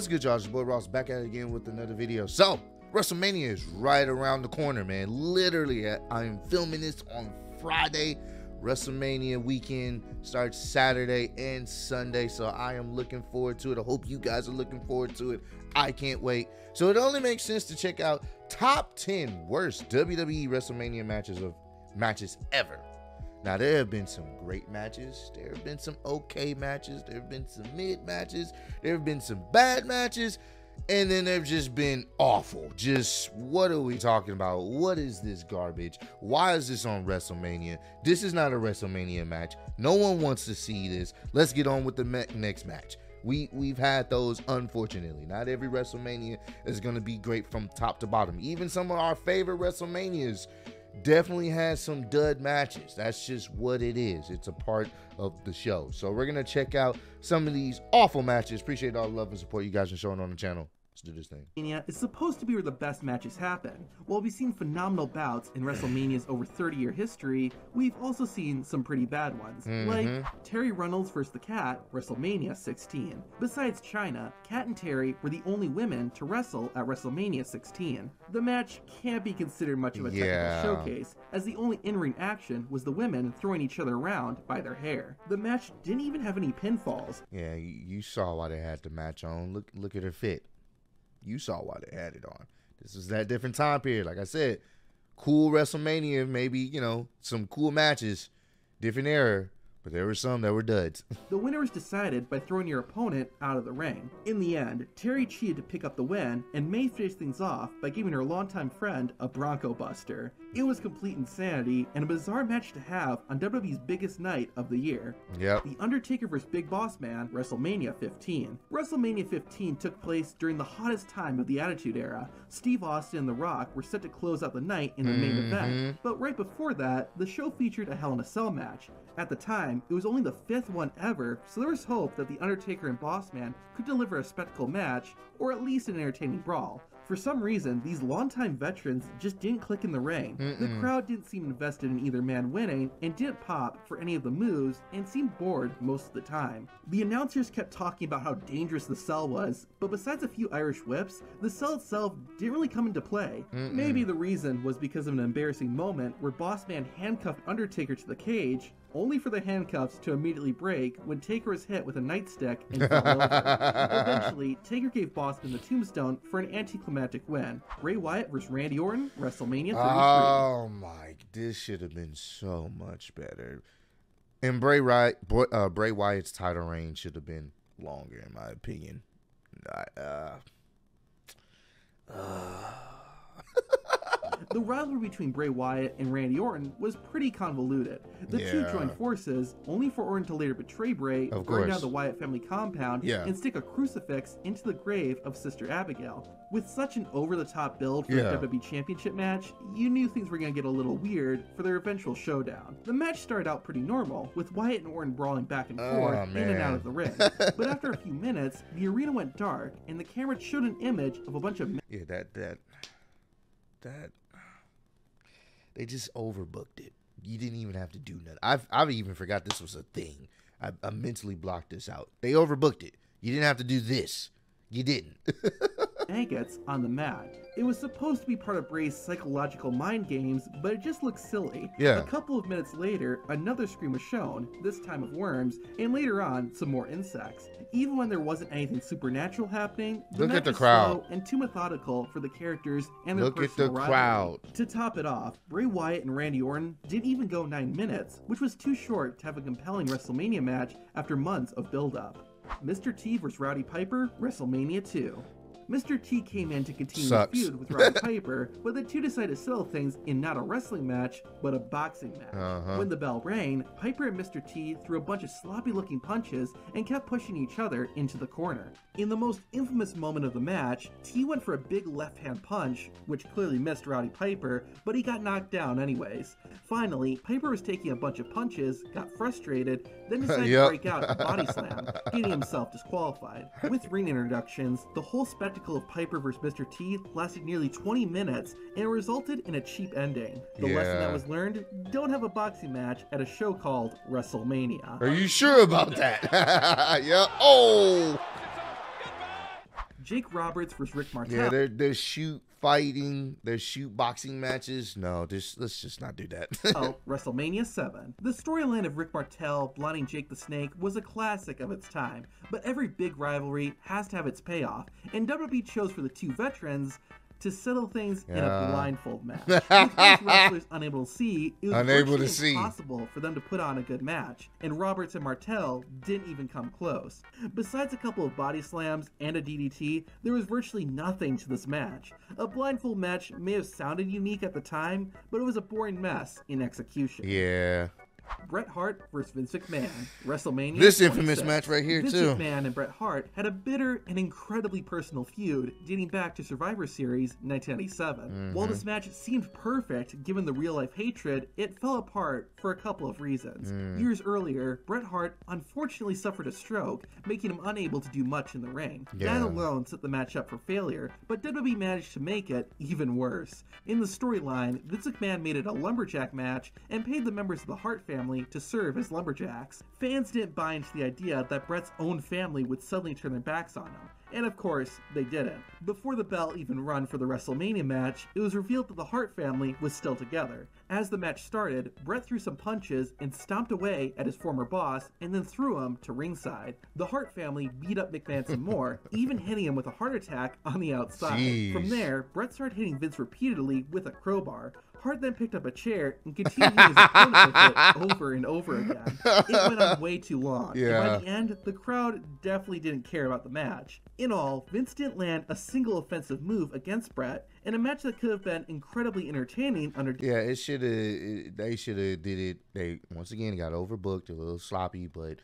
What's good, y'all? It's boy Ross back at it again with another video. So, WrestleMania is right around the corner, man. Literally, I'm filming this on Friday. WrestleMania weekend starts Saturday and Sunday, so I am looking forward to it. I hope you guys are looking forward to it. I can't wait. So it only makes sense to check out top 10 worst WWE WrestleMania matches of matches ever. Now, there have been some great matches. There have been some okay matches. There have been some mid matches. There have been some bad matches. And then they've just been awful. Just what are we talking about? What is this garbage? Why is this on WrestleMania? This is not a WrestleMania match. No one wants to see this. Let's get on with the next match. We we've had those unfortunately. Not every WrestleMania is going to be great from top to bottom. Even some of our favorite WrestleManias definitely has some dud matches. That's just what it is. It's a part of the show. So we're gonna check out some of these awful matches. Appreciate all the love and support you guys are showing on the channel. Do this thing. WrestleMania is supposed to be where the best matches happen. While we've seen phenomenal bouts in WrestleMania's over 30-year history, we've also seen some pretty bad ones, mm-hmm. like Terri Runnels vs. The Kat, WrestleMania 16. Besides Chyna, Cat and Terri were the only women to wrestle at WrestleMania 16. The match can't be considered much of a technical yeah. showcase, as the only in-ring action was the women throwing each other around by their hair. The match didn't even have any pinfalls. Yeah, you saw why they had the match on. Look, look at her fit. You saw why they had it on. This was that different time period. Like I said, cool WrestleMania, maybe, you know, some cool matches, different era. But there were some that were duds. the winner was decided by throwing your opponent out of the ring. In the end, Terri cheated to pick up the win, and Mae finished things off by giving her longtime friend a Bronco Buster. It was complete insanity and a bizarre match to have on WWE's biggest night of the year. Yep. The Undertaker vs. Big Boss Man, WrestleMania 15. WrestleMania 15 took place during the hottest time of the Attitude Era. Steve Austin and The Rock were set to close out the night in the mm-hmm. main event, but right before that, the show featured a Hell in a Cell match. At the time, it was only the fifth one ever, so there was hope that The Undertaker and Boss Man could deliver a spectacle match, or at least an entertaining brawl. For some reason, these longtime veterans just didn't click in the ring. Mm-mm. The crowd didn't seem invested in either man winning and didn't pop for any of the moves and seemed bored most of the time. The announcers kept talking about how dangerous the cell was, but besides a few Irish whips, the cell itself didn't really come into play. Mm-mm. Maybe the reason was because of an embarrassing moment where Boss Man handcuffed Undertaker to the cage only for the handcuffs to immediately break when Taker was hit with a nightstick and fell over. Eventually, Taker gave Bossman the tombstone for an anticlimactic win. Bray Wyatt versus Randy Orton, WrestleMania 33. Oh my, this should have been so much better. And Bray, Wyatt, uh, Bray Wyatt's title reign should have been longer, in my opinion. Uh, uh. The rivalry between Bray Wyatt and Randy Orton was pretty convoluted. The yeah. two joined forces, only for Orton to later betray Bray, of burn down the Wyatt family compound, yeah. and stick a crucifix into the grave of Sister Abigail. With such an over-the-top build for yeah. a WWE Championship match, you knew things were going to get a little weird for their eventual showdown. The match started out pretty normal, with Wyatt and Orton brawling back and oh, forth oh, in and out of the ring. but after a few minutes, the arena went dark, and the camera showed an image of a bunch of yeah that that that they just overbooked it. You didn't even have to do nothing. I've I've even forgot this was a thing. I, I mentally blocked this out. They overbooked it. You didn't have to do this. You didn't. Agates on the mat. It was supposed to be part of Bray's psychological mind games, but it just looked silly. Yeah. A couple of minutes later, another screen was shown, this time of worms, and later on, some more insects. Even when there wasn't anything supernatural happening, the Look at the crowd. and too methodical for the characters and their Look personal at the crowd. To top it off, Bray Wyatt and Randy Orton didn't even go nine minutes, which was too short to have a compelling WrestleMania match after months of build-up. Mr. T vs. Roddy Piper, WrestleMania 2. Mr. T came in to continue Sucks. the feud with Roddy Piper, but the two decided to settle things in not a wrestling match, but a boxing match. Uh-huh. When the bell rang, Piper and Mr. T threw a bunch of sloppy looking punches and kept pushing each other into the corner. In the most infamous moment of the match, T went for a big left hand punch, which clearly missed Roddy Piper, but he got knocked down anyways. Finally, Piper was taking a bunch of punches, got frustrated, then decided yep. to break out a body slam, getting himself disqualified. With ring introductions, the whole spectacle of Piper vs. Mr. T lasted nearly 20 minutes and resulted in a cheap ending. The yeah. lesson that was learned don't have a boxing match at a show called WrestleMania. Are you sure about that? yeah. Oh! Jake Roberts versus Rick Martel. Yeah, they're they're shoot fighting, they're shoot boxing matches. No, just let's just not do that. oh, WrestleMania 7. The storyline of Rick Martel blinding Jake the Snake was a classic of its time, but every big rivalry has to have its payoff, and WWE chose for the two veterans to settle things in a blindfold match. With wrestlers unable to see, it was Unable to see. impossible for them to put on a good match, and Roberts and Martel didn't even come close. Besides a couple of body slams and a DDT, there was virtually nothing to this match. A blindfold match may have sounded unique at the time, but it was a boring mess in execution. yeah. Bret Hart versus Vince McMahon, WrestleMania. This infamous match right here, Vince too. McMahon and Bret Hart had a bitter and incredibly personal feud dating back to Survivor Series 1997. Mm-hmm. While this match seemed perfect given the real life hatred, it fell apart for a couple of reasons. Mm. Years earlier, Bret Hart unfortunately suffered a stroke, making him unable to do much in the ring. Yeah. That alone set the match up for failure, but WWE managed to make it even worse. In the storyline, Vince McMahon made it a lumberjack match and paid the members of the Hart family to serve as lumberjacks. Fans didn't buy into the idea that Bret's own family would suddenly turn their backs on him. And of course, they didn't. Before the bell even run for the WrestleMania match, it was revealed that the Hart family was still together. As the match started, Bret threw some punches and stomped away at his former boss and then threw him to ringside. The Hart family beat up McMahon some more, even hitting him with a Hart Attack on the outside. Jeez. From there, Bret started hitting Vince repeatedly with a crowbar. Hart then picked up a chair and continued his opponent with it over and over again. It went on way too long. And Yeah. by the end, the crowd definitely didn't care about the match. In all, Vince didn't land a single offensive move against Bret, in a match that could have been incredibly entertaining under Yeah, it should have. They should have did it. They once again got overbooked, a little sloppy, but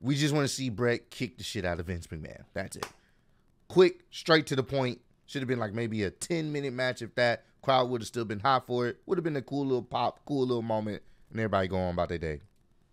we just want to see Bret kick the shit out of Vince McMahon. That's it. Quick, straight to the point. Should have been like maybe a ten minute match if that crowd would have still been hot for it. Would have been a cool little pop, cool little moment, and everybody going about their day.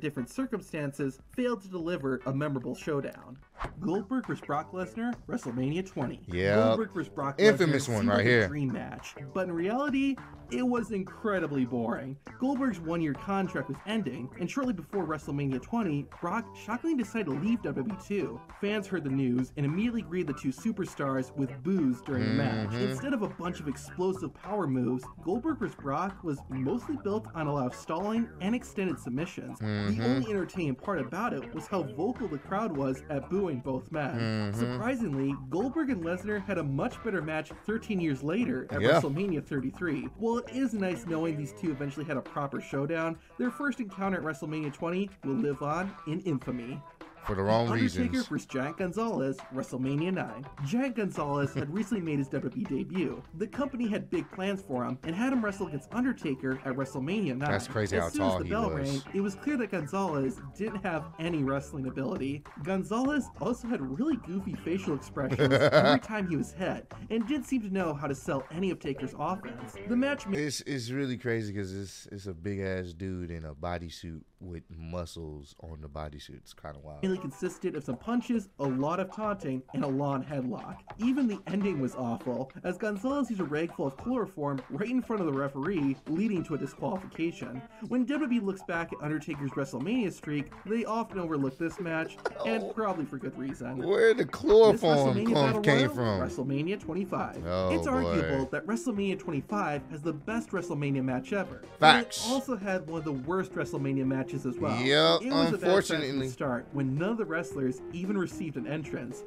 different circumstances, failed to deliver a memorable showdown. Goldberg vs. Brock Lesnar, WrestleMania 20. Yeah. Goldberg vs. Brock Infamous one right like here. Dream match, but in reality, it was incredibly boring. Goldberg's one-year contract was ending, and shortly before WrestleMania 20, Brock shockingly decided to leave WWE. Fans heard the news and immediately greeted the two superstars with boos during the match. Mhm. Instead of a bunch of explosive power moves, Goldberg vs. Brock was mostly built on a lot of stalling and extended submissions. Mhm. The only entertaining part about it was how vocal the crowd was at booing both men. Mhm. Surprisingly, Goldberg and Lesnar had a much better match 13 years later at Yeah. WrestleMania 33. While it is nice knowing these two eventually had a proper showdown, their first encounter at WrestleMania 20 will live on in infamy. For the wrong Undertaker reasons. vs. Giant Gonzalez, WrestleMania 9. Giant Gonzalez had recently made his WWE debut. The company had big plans for him and had him wrestle against Undertaker at WrestleMania 9. That's crazy as how tall as the he bell was. rang, it was clear that Gonzalez didn't have any wrestling ability. Gonzalez also had really goofy facial expressions every time he was hit and didn't seem to know how to sell any of Taker's offense. The match made It's it's really crazy because it's it's a big ass dude in a bodysuit with muscles on the bodysuit. It's kind of wild. Consisted of some punches, a lot of taunting, and a lawn headlock. Even the ending was awful, as Gonzalez used a rag full of chloroform right in front of the referee, leading to a disqualification. When WWE looks back at Undertaker's WrestleMania streak, they often overlook this match, and oh. probably for good reason. Where the chloroform came Royal, from? WrestleMania 25. Oh, it's arguable boy. that WrestleMania 25 has the best WrestleMania match ever. but Facts. It also had one of the worst WrestleMania matches as well. Yep, it was a bad start from the unfortunately. start when none of the wrestlers even received an entrance.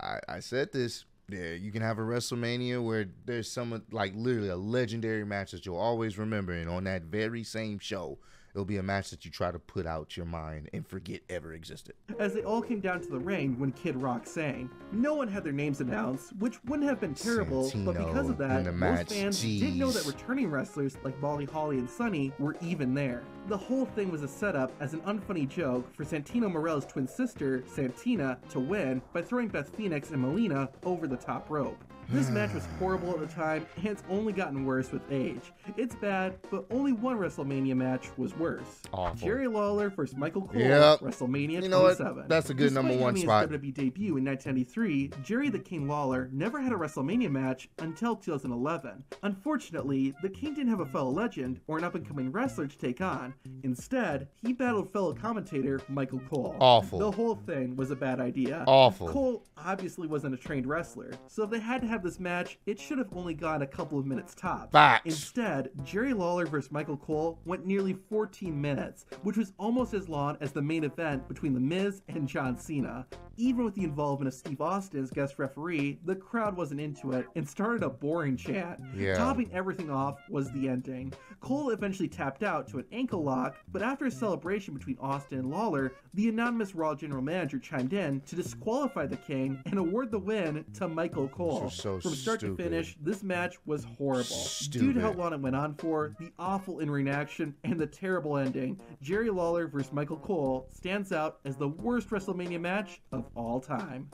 I, I said this. Yeah, you can have a WrestleMania where there's some like literally a legendary match that you'll always remember, and on that very same show, it'll be a match that you try to put out your mind and forget ever existed. As they all came down to the ring when Kid Rock sang, no one had their names announced, which wouldn't have been terrible, but because of that, most fans didn't know that returning wrestlers like Molly Holly and Sunny were even there. The whole thing was a setup as an unfunny joke for Santino Marella's twin sister, Santina, to win by throwing Beth Phoenix and Melina over the top rope. This match was horrible at the time, and it's only gotten worse with age. It's bad, but only one WrestleMania match was worse. Awful. Jerry Lawler versus Michael Cole, Yep. WrestleMania You know what? That's a good Despite number one spot. His WWE debut in 1993, Jerry the King Lawler never had a WrestleMania match until 2011. Unfortunately, the King didn't have a fellow legend or an up-and-coming wrestler to take on. Instead, he battled fellow commentator Michael Cole. Awful. The whole thing was a bad idea. Awful. Cole obviously wasn't a trained wrestler, so if they had to have this match, it should have only gone a couple of minutes tops. Facts. Instead, Jerry Lawler versus Michael Cole went nearly 14 minutes, which was almost as long as the main event between The Miz and John Cena. Even with the involvement of Steve Austin as guest referee, the crowd wasn't into it and started a boring chant. Yeah. Topping everything off was the ending. Cole eventually tapped out to an ankle lock, but after a celebration between Austin and Lawler, the anonymous Raw general manager chimed in to disqualify the King and award the win to Michael Cole. So From start stupid. to finish, this match was horrible. Due to how long it went on for, the awful in-ring action, and the terrible ending, Jerry Lawler vs. Michael Cole stands out as the worst WrestleMania match of all time.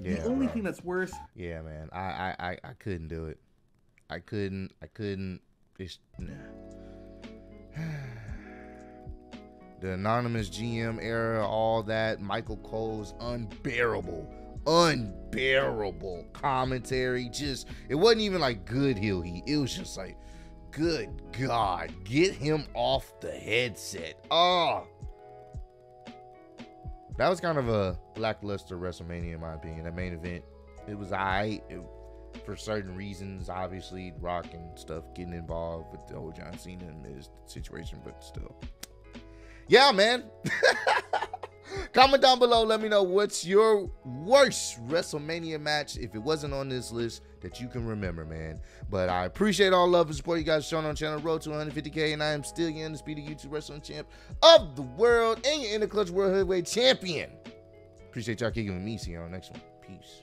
Yeah, the only bro. thing that's worse Yeah, man. I, I, I, I couldn't do it. I couldn't. I couldn't. It's nah. the anonymous GM era, all that. Michael Cole's unbearable, unbearable commentary. Just it wasn't even like good heel heat. It was just like, good God, get him off the headset. Oh. That was kind of a lackluster WrestleMania, in my opinion. That main event, it was I it- for certain reasons. Obviously, Rock and stuff getting involved with the whole John Cena and Miz situation, but still, yeah, man. Comment down below. Let me know what's your worst WrestleMania match if it wasn't on this list that you can remember, man. But I appreciate all love and support you guys shown on channel Road to 150k, and I am still your undisputed YouTube wrestling champ of the world and your Inner Clutch World Heavyweight Champion. Appreciate y'all kicking with me. See the next one. Peace.